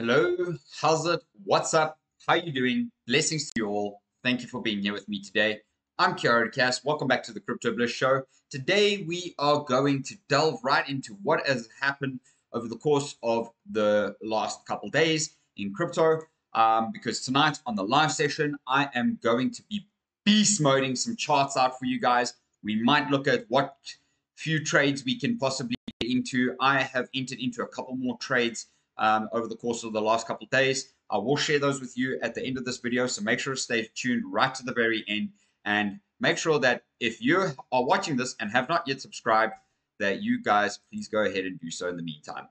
Hello, how's it? What's up? How you doing? Blessings to you all. Thank you for being here with me today. I'm Kiara Cass. Welcome back to the Crypto Bliss Show. Today we are going to delve right into what has happened over the course of the last couple days in crypto. Um, because tonight on the live session, I am going to be beast moding some charts out for you guys. We might look at what few trades we can possibly get into. I have entered into a couple more trades um, over the course of the last couple days. I will share those with you at the end of this video, so make sure to stay tuned right to the very end and make sure that if you are watching this and have not yet subscribed, that you guys please go ahead and do so in the meantime.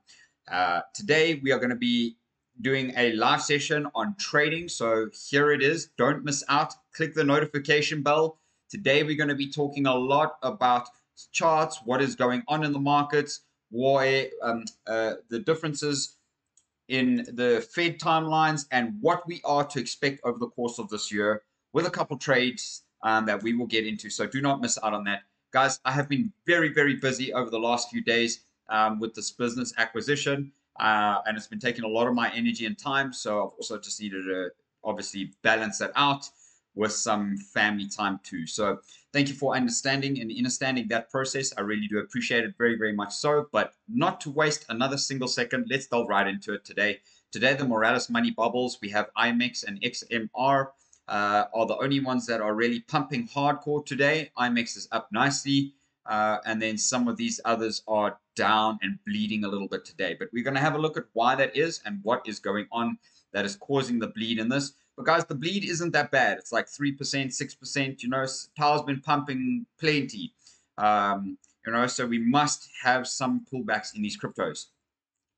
Uh, today we are going to be doing a live session on trading, so here it is. Don't miss out. Click the notification bell. Today we're going to be talking a lot about charts, what is going on in the markets, why um, uh, the differences in the Fed timelines and what we are to expect over the course of this year with a couple trades um, that we will get into. So do not miss out on that. Guys, I have been very, very busy over the last few days um, with this business acquisition, uh, and it's been taking a lot of my energy and time. So I've also just needed to obviously balance that out with some family time too. So thank you for understanding and understanding that process. I really do appreciate it very, very much so. But not to waste another single second, let's delve right into it today. Today, the Morales money bubbles, we have IMEX and XMR uh, are the only ones that are really pumping hardcore today. IMEX is up nicely. Uh, and then some of these others are down and bleeding a little bit today. But we're going to have a look at why that is and what is going on that is causing the bleed in this. But guys, the bleed isn't that bad. It's like 3%, 6%. You know, Tower's been pumping plenty. Um, you know, so we must have some pullbacks in these cryptos.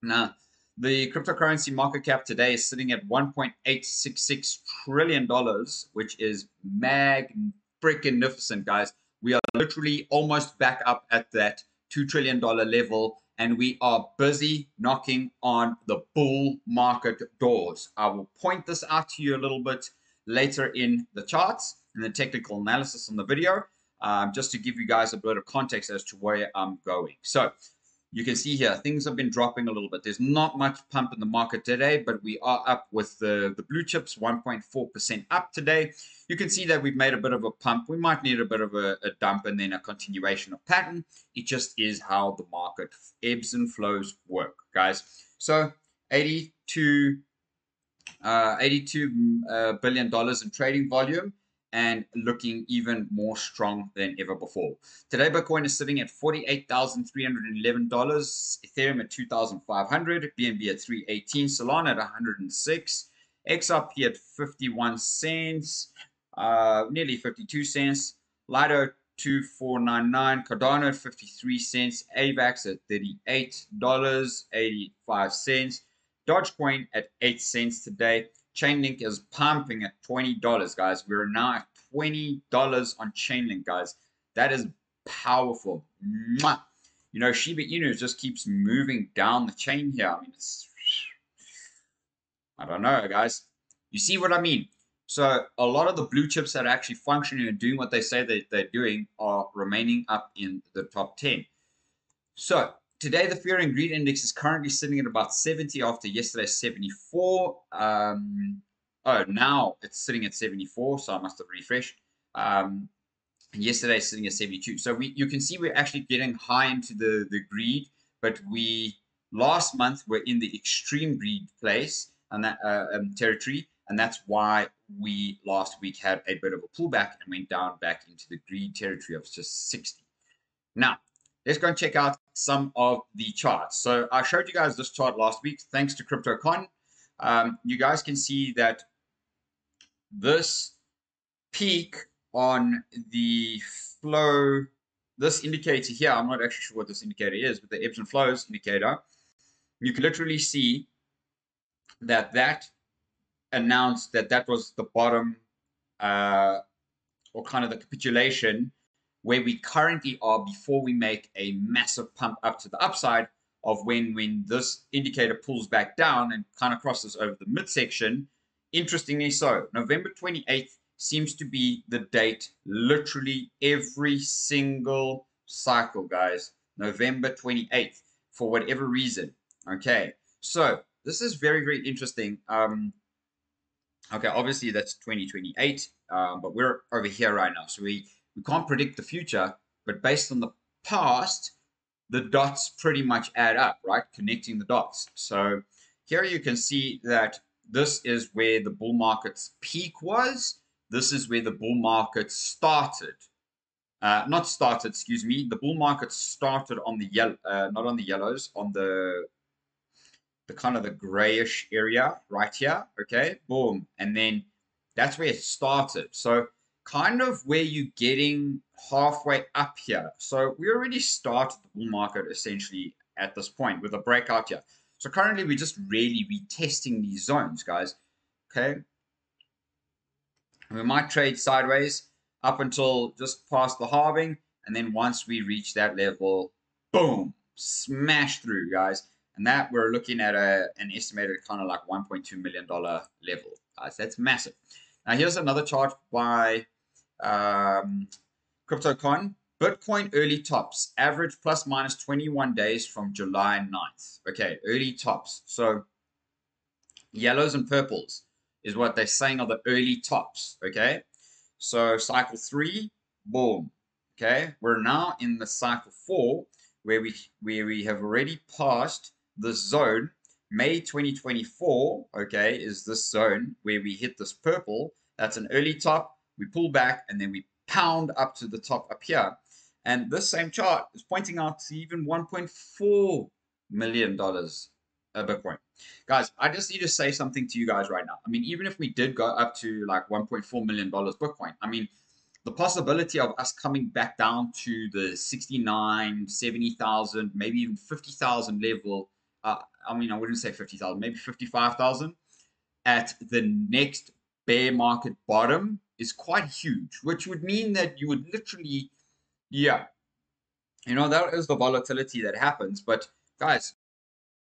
Now, the cryptocurrency market cap today is sitting at 1.866 trillion dollars, which is mag freaking guys. We are literally almost back up at that two trillion dollar level and we are busy knocking on the bull market doors. I will point this out to you a little bit later in the charts and the technical analysis on the video, um, just to give you guys a bit of context as to where I'm going. So you can see here things have been dropping a little bit. There's not much pump in the market today, but we are up with the, the blue chips 1.4% up today. You can see that we've made a bit of a pump. We might need a bit of a, a dump and then a continuation of pattern. It just is how the market ebbs and flows work, guys. So 82 uh, 82 uh, billion dollars in trading volume and looking even more strong than ever before. Today, Bitcoin is sitting at $48,311, Ethereum at 2,500, BNB at 318, Solana at 106, XRP at 51 cents, uh, nearly 52 cents, Lido 2499, Cardano at 53 cents, AVAX at $38.85, Dogecoin at 8 cents today. Chainlink is pumping at $20, guys. We're now at $20 on Chainlink, guys. That is powerful. Mwah. You know, Shiba Inu just keeps moving down the chain here. I mean, it's... I don't know, guys. You see what I mean? So a lot of the blue chips that are actually functioning and doing what they say that they're doing are remaining up in the top 10. So today the fear and greed index is currently sitting at about 70 after yesterday's 74 um, oh now it's sitting at 74 so i must have refreshed. Um, and yesterday sitting at 72 so we you can see we're actually getting high into the the greed but we last month were in the extreme greed place and that uh, um, territory and that's why we last week had a bit of a pullback and went down back into the greed territory of just 60 now let's go and check out some of the charts. So I showed you guys this chart last week, thanks to CryptoCon. Um, you guys can see that this peak on the flow, this indicator here, I'm not actually sure what this indicator is, but the ebbs and flows indicator, you can literally see that that announced that that was the bottom uh, or kind of the capitulation where we currently are before we make a massive pump up to the upside of when when this indicator pulls back down and kind of crosses over the midsection. Interestingly so, November 28th seems to be the date literally every single cycle, guys. November 28th, for whatever reason. Okay, so this is very, very interesting. Um, okay, obviously that's 2028, um, but we're over here right now. So we, we can't predict the future, but based on the past, the dots pretty much add up, right? Connecting the dots. So here you can see that this is where the bull market's peak was. This is where the bull market started. Uh, not started, excuse me. The bull market started on the yellow, uh, not on the yellows, on the the kind of the grayish area right here. Okay, boom, and then that's where it started. So kind of where you're getting halfway up here. So we already started the bull market essentially at this point with a breakout here. So currently we're just really retesting these zones, guys. Okay. We might trade sideways up until just past the halving. And then once we reach that level, boom, smash through, guys. And that we're looking at a, an estimated kind of like $1.2 million level, guys. That's massive. Now here's another chart by um, CryptoCon. Bitcoin early tops, average plus minus 21 days from July 9th. Okay, early tops. So yellows and purples is what they're saying are the early tops. Okay, so cycle three, boom. Okay, we're now in the cycle four where we where we have already passed the zone. May 2024, okay, is this zone where we hit this purple. That's an early top. We pull back and then we pound up to the top up here. And this same chart is pointing out to even $1.4 million a Bitcoin. Guys, I just need to say something to you guys right now. I mean, even if we did go up to like $1.4 million Bitcoin, I mean, the possibility of us coming back down to the 69, 70,000, maybe even 50,000 level, uh, I mean, I wouldn't say 50,000, maybe 55,000 at the next bear market bottom is quite huge, which would mean that you would literally yeah. You know, that is the volatility that happens. But guys,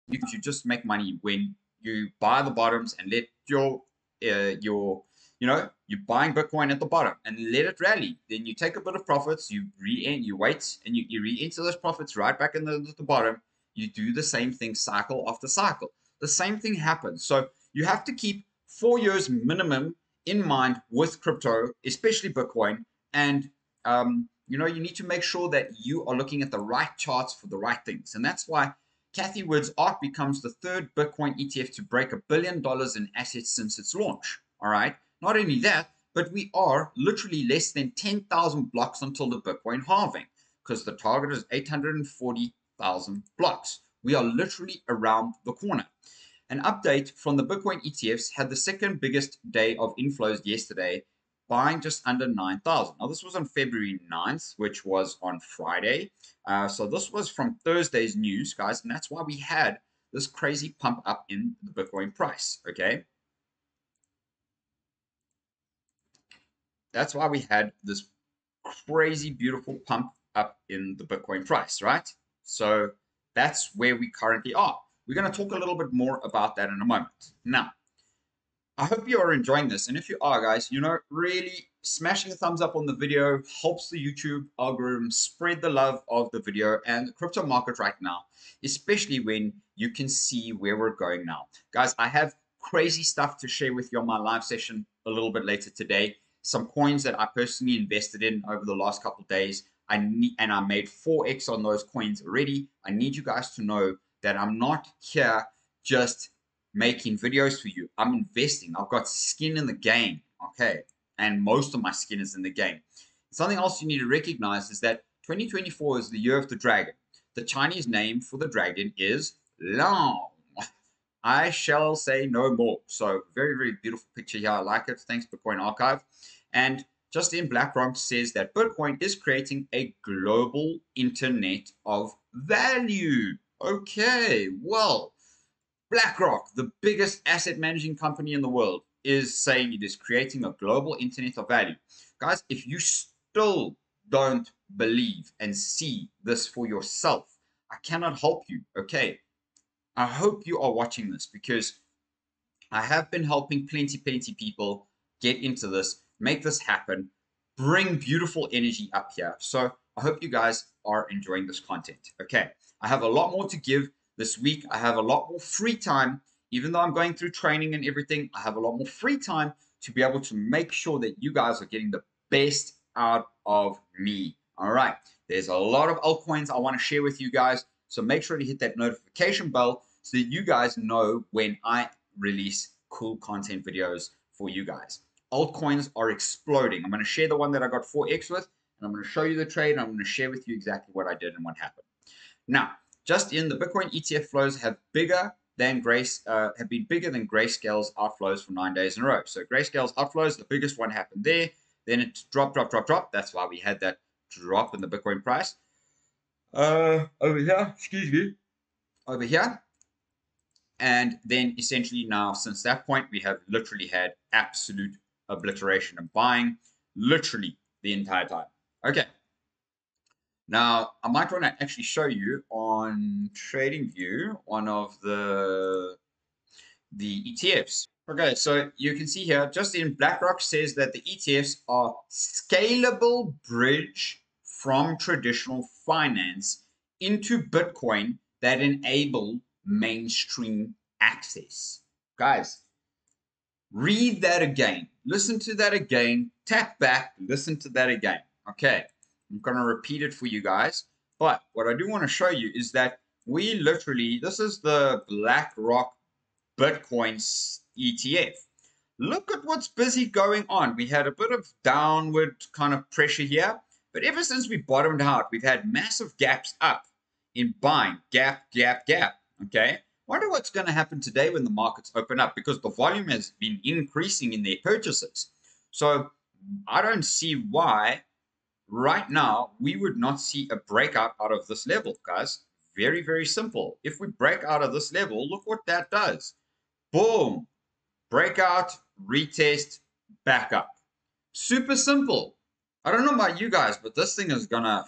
you, you just make money when you buy the bottoms and let your uh, your you know you're buying Bitcoin at the bottom and let it rally. Then you take a bit of profits, you re you wait and you, you re-enter those profits right back in the, the bottom. You do the same thing cycle after cycle. The same thing happens. So you have to keep four years minimum in mind with crypto, especially Bitcoin, and um, you know, you need to make sure that you are looking at the right charts for the right things. And that's why Cathie Wood's ARK becomes the third Bitcoin ETF to break a billion dollars in assets since its launch. All right. Not only that, but we are literally less than 10,000 blocks until the Bitcoin halving because the target is 840,000 blocks. We are literally around the corner. An update from the Bitcoin ETFs had the second biggest day of inflows yesterday buying just under 9,000. Now, this was on February 9th, which was on Friday. Uh, so this was from Thursday's news, guys, and that's why we had this crazy pump up in the Bitcoin price, okay? That's why we had this crazy, beautiful pump up in the Bitcoin price, right? So that's where we currently are. We're going to talk a little bit more about that in a moment. Now, I hope you are enjoying this. And if you are, guys, you know, really smashing a thumbs up on the video helps the YouTube algorithm spread the love of the video and the crypto market right now, especially when you can see where we're going now. Guys, I have crazy stuff to share with you on my live session a little bit later today. Some coins that I personally invested in over the last couple days. I need, and I made 4x on those coins already. I need you guys to know that I'm not here just making videos for you. I'm investing. I've got skin in the game. Okay. And most of my skin is in the game. Something else you need to recognize is that 2024 is the year of the dragon. The Chinese name for the dragon is Long. I shall say no more. So, very, very beautiful picture here. I like it. Thanks, Bitcoin Archive. And Justin BlackRock says that Bitcoin is creating a global internet of value. Okay, well, BlackRock, the biggest asset managing company in the world, is saying it is creating a global internet of value. Guys, if you still don't believe and see this for yourself, I cannot help you, okay? I hope you are watching this because I have been helping plenty, plenty people get into this, make this happen, bring beautiful energy up here. So I hope you guys are enjoying this content, okay? I have a lot more to give this week, I have a lot more free time even though I'm going through training and everything, I have a lot more free time to be able to make sure that you guys are getting the best out of me. All right. There's a lot of altcoins I want to share with you guys. So make sure to hit that notification bell so that you guys know when I release cool content videos for you guys. Altcoins are exploding. I'm going to share the one that I got 4x with, and I'm going to show you the trade, and I'm going to share with you exactly what I did and what happened. Now, just in the Bitcoin ETF flows have bigger than Grace uh, have been bigger than Grayscale's outflows for nine days in a row. So Grayscale's outflows, the biggest one happened there. Then it dropped, dropped, dropped, dropped. That's why we had that drop in the Bitcoin price. Uh, over here, excuse me, over here. And then essentially now, since that point, we have literally had absolute obliteration of buying, literally the entire time. Okay. Now, I might want to actually show you on TradingView one of the the ETFs. Okay, so you can see here, just in BlackRock says that the ETFs are scalable bridge from traditional finance into Bitcoin that enable mainstream access. Guys, read that again. Listen to that again. Tap back, listen to that again. Okay, I'm going to repeat it for you guys. But what I do want to show you is that we literally, this is the BlackRock Bitcoin ETF. Look at what's busy going on. We had a bit of downward kind of pressure here, but ever since we bottomed out, we've had massive gaps up in buying, gap, gap, gap. Okay. Wonder what's going to happen today when the markets open up because the volume has been increasing in their purchases. So I don't see why right now we would not see a breakout out of this level, guys. Very, very simple. If we break out of this level, look what that does. Boom breakout, retest, back up. Super simple. I don't know about you guys, but this thing is gonna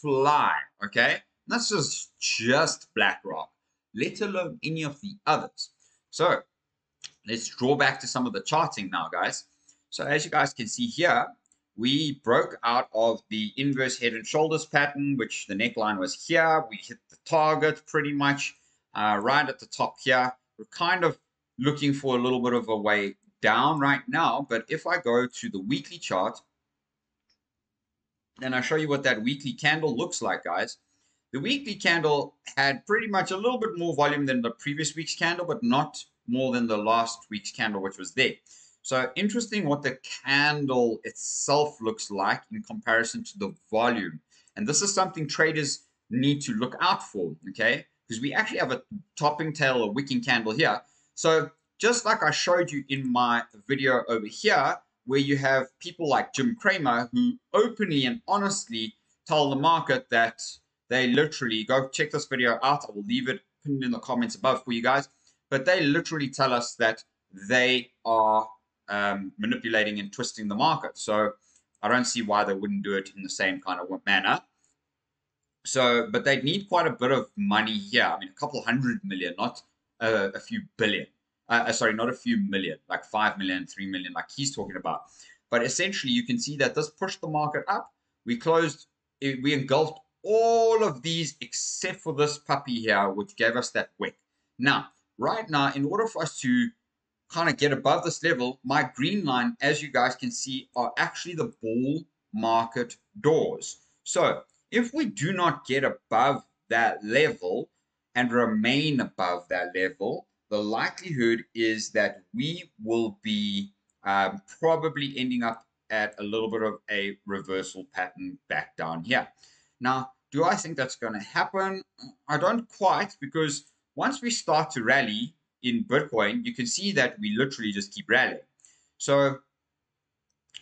fly, okay? That's just just BlackRock, let alone any of the others. So let's draw back to some of the charting now, guys. So as you guys can see here, we broke out of the inverse head and shoulders pattern, which the neckline was here. We hit the target pretty much uh, right at the top here. We're kind of looking for a little bit of a way down right now. But if I go to the weekly chart, and I show you what that weekly candle looks like, guys. The weekly candle had pretty much a little bit more volume than the previous week's candle, but not more than the last week's candle, which was there. So interesting what the candle itself looks like in comparison to the volume. And this is something traders need to look out for, okay? Because we actually have a topping tail, a wicking candle here, so just like I showed you in my video over here, where you have people like Jim Cramer who openly and honestly tell the market that they literally go check this video out. I will leave it pinned in the comments above for you guys. But they literally tell us that they are um, manipulating and twisting the market. So I don't see why they wouldn't do it in the same kind of manner. So, but they'd need quite a bit of money here. I mean, a couple hundred million, not a, a few billion. Uh, uh, sorry, not a few million, like 5 million, 3 million, like he's talking about. But essentially, you can see that this pushed the market up. We closed, eh, we engulfed all of these except for this puppy here, which gave us that wick. Now, right now, in order for us to kind of get above this level, my green line, as you guys can see, are actually the bull market doors. So if we do not get above that level, and remain above that level, the likelihood is that we will be um, probably ending up at a little bit of a reversal pattern back down here. Now, do I think that's going to happen? I don't quite because once we start to rally in Bitcoin, you can see that we literally just keep rallying. So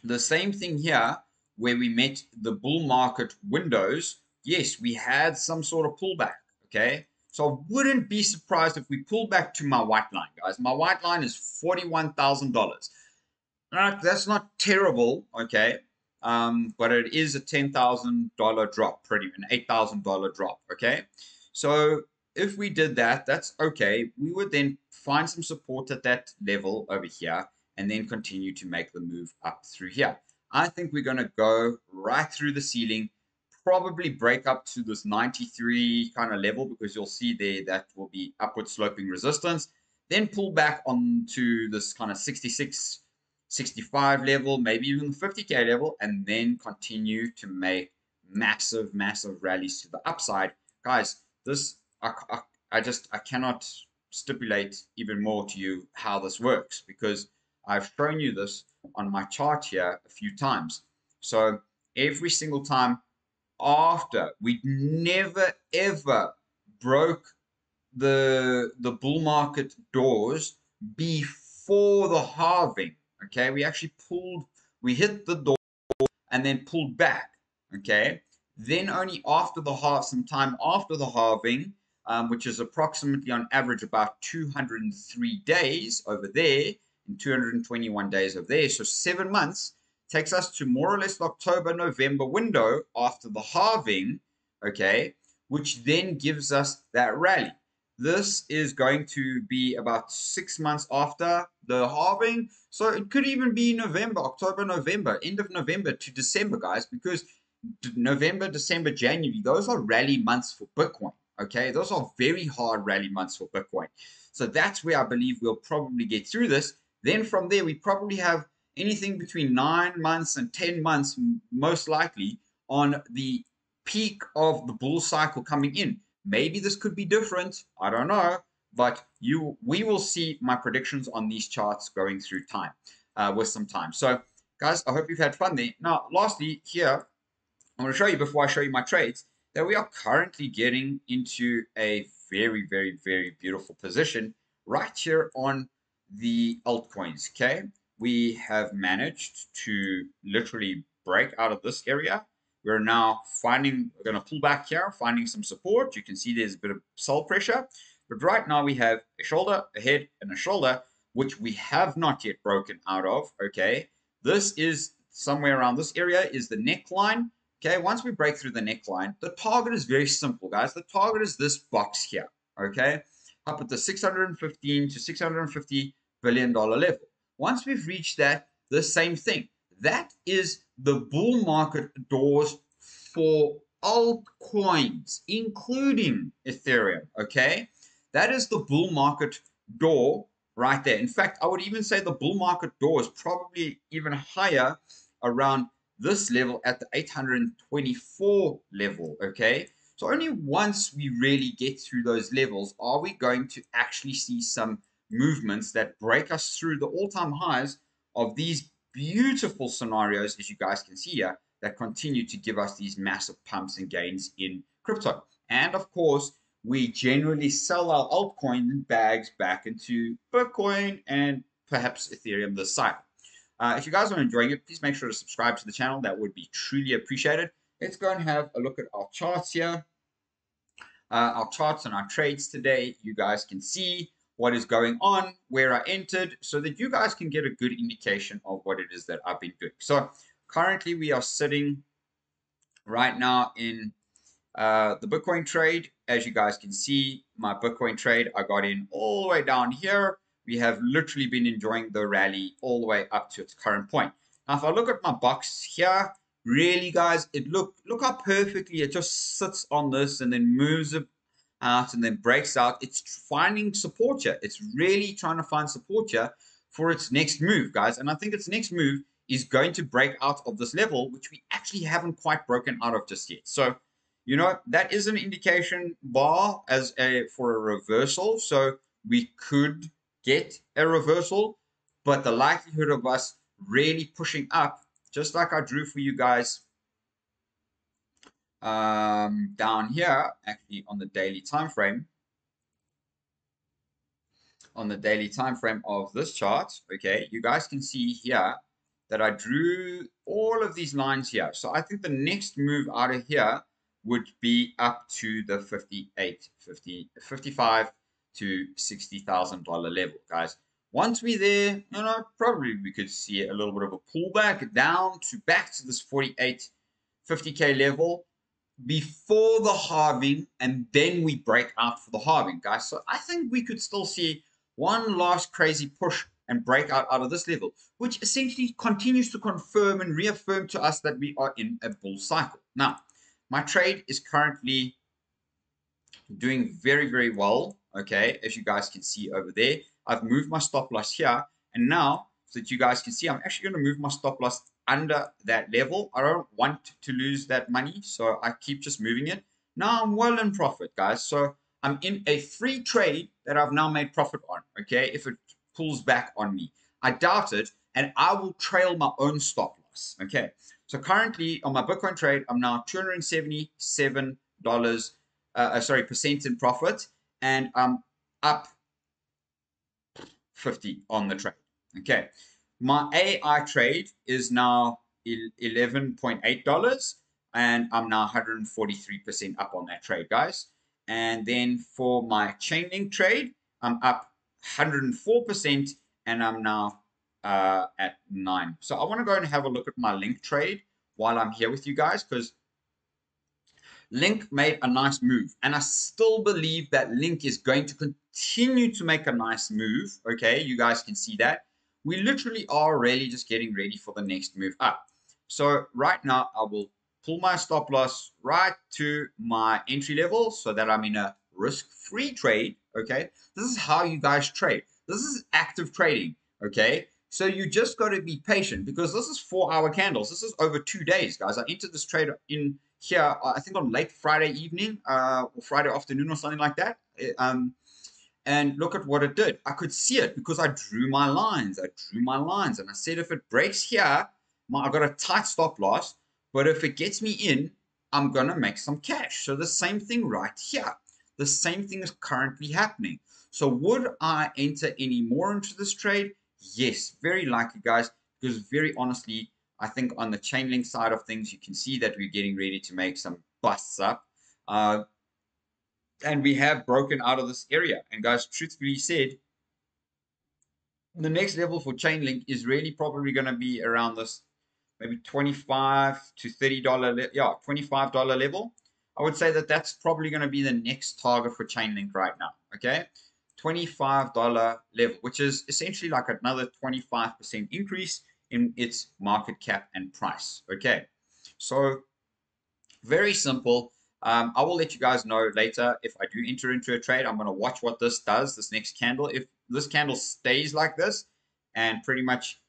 the same thing here where we met the bull market windows, yes, we had some sort of pullback, okay? So I wouldn't be surprised if we pull back to my white line, guys. My white line is $41,000. Right, That's not terrible, okay? Um, but it is a $10,000 drop, pretty an $8,000 drop, okay? So if we did that, that's okay. We would then find some support at that level over here and then continue to make the move up through here. I think we're going to go right through the ceiling probably break up to this 93 kind of level because you'll see there that will be upward sloping resistance. then pull back onto this kind of 66, 65 level, maybe even the 50k level, and then continue to make massive, massive rallies to the upside. Guys, this I, I, I just I cannot stipulate even more to you how this works because I've shown you this on my chart here a few times. So every single time after we never ever broke the the bull market doors before the halving okay we actually pulled we hit the door and then pulled back okay then only after the half some time after the halving um, which is approximately on average about 203 days over there in 221 days over there so seven months takes us to more or less the October November window after the halving, okay, which then gives us that rally. This is going to be about six months after the halving. So it could even be November, October, November, end of November to December, guys, because November, December, January, those are rally months for Bitcoin. Okay, those are very hard rally months for Bitcoin. So that's where I believe we'll probably get through this. Then from there, we probably have anything between nine months and 10 months, most likely, on the peak of the bull cycle coming in. Maybe this could be different. I don't know. But you, we will see my predictions on these charts going through time, uh, with some time. So, guys, I hope you've had fun there. Now, lastly, here, I'm going to show you before I show you my trades that we are currently getting into a very, very, very beautiful position right here on the altcoins. Okay we have managed to literally break out of this area. We're now finding, we're going to pull back here, finding some support. You can see there's a bit of sell pressure. But right now we have a shoulder, a head, and a shoulder, which we have not yet broken out of, okay? This is somewhere around this area is the neckline. Okay, once we break through the neckline, the target is very simple, guys. The target is this box here, okay? Up at the 615 to 650 billion dollar level. Once we've reached that, the same thing. That is the bull market doors for altcoins, including Ethereum. Okay, that is the bull market door right there. In fact, I would even say the bull market door is probably even higher around this level at the 824 level. Okay, so only once we really get through those levels are we going to actually see some movements that break us through the all-time highs of these beautiful scenarios, as you guys can see here, that continue to give us these massive pumps and gains in crypto. And of course, we generally sell our altcoin bags back into Bitcoin and perhaps Ethereum this cycle. Uh, if you guys are enjoying it, please make sure to subscribe to the channel. That would be truly appreciated. Let's go and have a look at our charts here. Uh, our charts and our trades today, you guys can see what is going on, where I entered, so that you guys can get a good indication of what it is that I've been doing. So currently we are sitting right now in uh, the Bitcoin trade. As you guys can see, my Bitcoin trade, I got in all the way down here. We have literally been enjoying the rally all the way up to its current point. Now, if I look at my box here, really guys, it look look how perfectly it just sits on this and then moves out and then breaks out. It's finding support here. It's really trying to find support here for its next move, guys. And I think its next move is going to break out of this level, which we actually haven't quite broken out of just yet. So, you know, that is an indication bar as a for a reversal. So we could get a reversal, but the likelihood of us really pushing up, just like I drew for you guys um, down here, actually on the daily time frame, on the daily time frame of this chart, okay, you guys can see here that I drew all of these lines here. So I think the next move out of here would be up to the 58, 50, 55 to $60,000 level, guys. Once we're there, you know, probably we could see a little bit of a pullback down to back to this 48, 50K level before the halving and then we break out for the halving, guys. So I think we could still see one last crazy push and break out out of this level, which essentially continues to confirm and reaffirm to us that we are in a bull cycle. Now, my trade is currently doing very, very well, okay, as you guys can see over there. I've moved my stop loss here. And now, so that you guys can see, I'm actually going to move my stop loss under that level. I don't want to lose that money, so I keep just moving it. Now I'm well in profit, guys. So I'm in a free trade that I've now made profit on, okay, if it pulls back on me. I doubt it, and I will trail my own stop loss, okay. So currently on my Bitcoin trade, I'm now $277, uh, uh, sorry, percent in profit, and I'm up 50 on the trade, okay. My AI trade is now $11.8 and I'm now 143% up on that trade, guys. And then for my Chainlink trade, I'm up 104% and I'm now uh, at 9. So I want to go and have a look at my Link trade while I'm here with you guys because Link made a nice move. And I still believe that Link is going to continue to make a nice move. Okay, you guys can see that we literally are really just getting ready for the next move up. So right now, I will pull my stop loss right to my entry level so that I'm in a risk-free trade, okay? This is how you guys trade. This is active trading, okay? So you just got to be patient because this is four-hour candles. This is over two days, guys. I entered this trade in here, I think on late Friday evening uh, or Friday afternoon or something like that. Um, and look at what it did. I could see it because I drew my lines. I drew my lines and I said if it breaks here, my, I got a tight stop loss. But if it gets me in, I'm going to make some cash. So the same thing right here. The same thing is currently happening. So would I enter any more into this trade? Yes, very likely, guys, because very honestly, I think on the Chainlink side of things, you can see that we're getting ready to make some busts up. Uh, and we have broken out of this area. And guys, truthfully said, the next level for Chainlink is really probably going to be around this maybe 25 to 30 dollar yeah 25 dollar level i would say that that's probably going to be the next target for chainlink right now okay 25 dollar level which is essentially like another 25 percent increase in its market cap and price okay so very simple um, I will let you guys know later if I do enter into a trade. I'm going to watch what this does, this next candle. If this candle stays like this and pretty much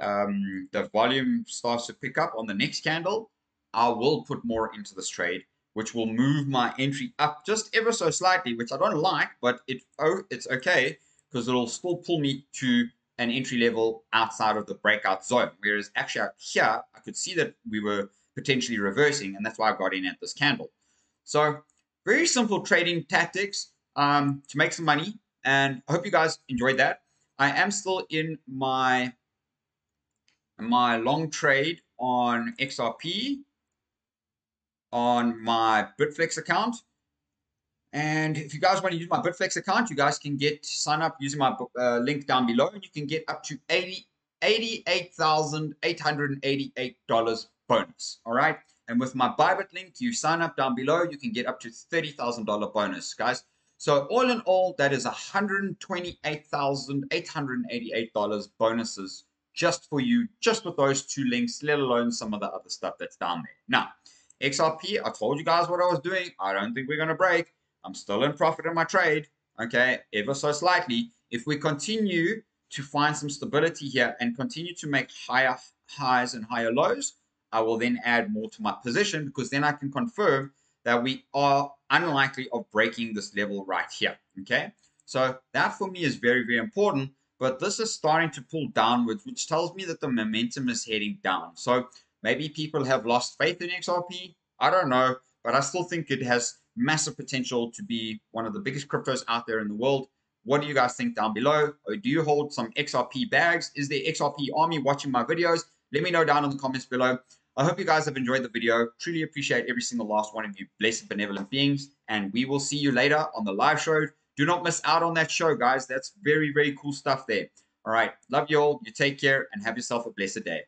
um, the volume starts to pick up on the next candle, I will put more into this trade, which will move my entry up just ever so slightly, which I don't like, but it oh, it's okay because it'll still pull me to an entry level outside of the breakout zone. Whereas actually out here, I could see that we were potentially reversing, and that's why I got in at this candle. So very simple trading tactics um, to make some money. And I hope you guys enjoyed that. I am still in my my long trade on XRP on my Bitflex account. And if you guys want to use my Bitflex account, you guys can get sign up using my uh, link down below, and you can get up to 80, $88,888 bonus. All right. And with my Bybit link, you sign up down below, you can get up to $30,000 bonus, guys. So all in all, that is $128,888 bonuses just for you, just with those two links, let alone some of the other stuff that's down there. Now, XRP, I told you guys what I was doing. I don't think we're going to break. I'm still in profit in my trade, okay, ever so slightly. If we continue to find some stability here and continue to make higher highs and higher lows, I will then add more to my position because then I can confirm that we are unlikely of breaking this level right here. Okay, so that for me is very, very important. But this is starting to pull downwards, which tells me that the momentum is heading down. So maybe people have lost faith in XRP. I don't know, but I still think it has massive potential to be one of the biggest cryptos out there in the world. What do you guys think down below? Or do you hold some XRP bags? Is there XRP army watching my videos? Let me know down in the comments below. I hope you guys have enjoyed the video. Truly appreciate every single last one of you blessed benevolent beings. And we will see you later on the live show. Do not miss out on that show, guys. That's very, very cool stuff there. All right. Love you all. You take care and have yourself a blessed day.